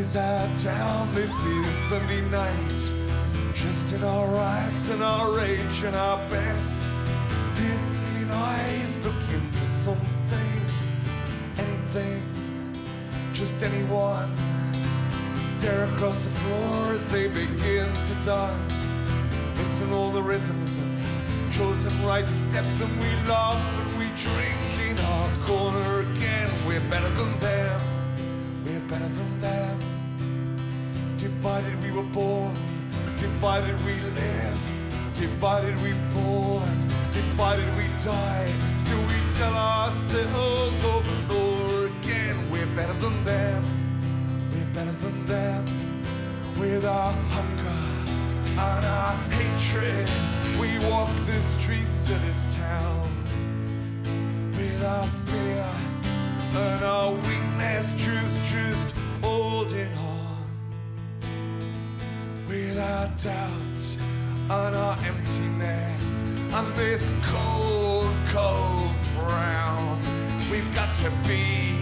is our town, this is Sunday night. Just in our rags and our rage and our best. This Piercing eyes looking for something, anything, just anyone. Stare across the floor as they begin to dance. Listen all the rhythms and chosen right steps, and we laugh and we drink in our corner again. We're better than them. Better than them. Divided we were born, divided we live, divided we fall, and divided we die. Still we tell ourselves over and over again, we're better than them. We're better than them. With our hunger and our hatred, we walk the streets of this town. With our fear and our weakness, just, just holding on. With our doubts and our emptiness and this cold, cold frown. We've got to be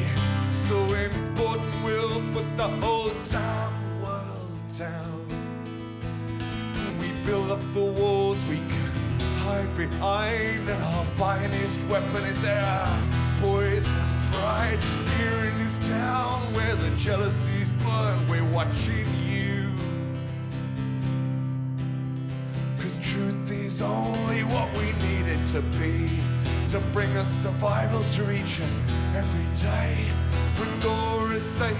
so important, we'll put the whole damn world down. We build up the walls we can hide behind, and our finest weapon is our poison pride. Here in this town where the jealousies burn, we're watching you. Cause truth is only what we need it to be to bring us survival to each and every day. When door is safe,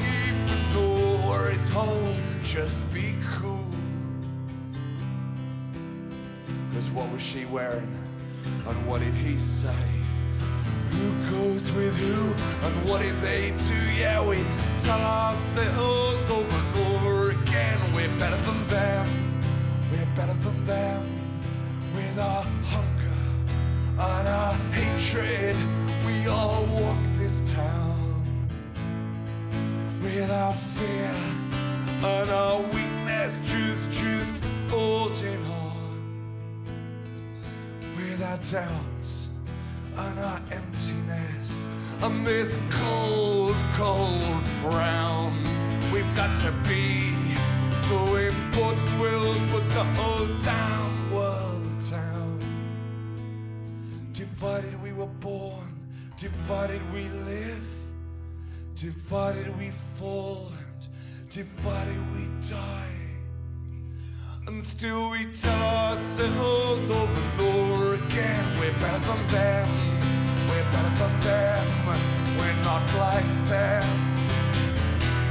when door is home, just be cool. Cause what was she wearing? And what did he say? Who goes with who? And what did they do? Yeah, we tell ourselves over and over again we're better than them. We're better than them. With our hunger and our hatred, we all walk this town. With our fear and our weakness, just, just holding on. With our doubts and our emptiness and this cold, cold frown. We've got to be so important, we'll put the whole damn world down. Divided we were born, divided we live, divided we fall, and divided we die. And still we tell ourselves over again We're better than them, we're better than them. We're not like them.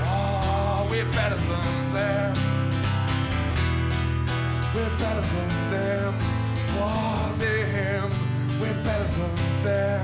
Oh, we're better than them. We're better than them. Oh, them We're better than them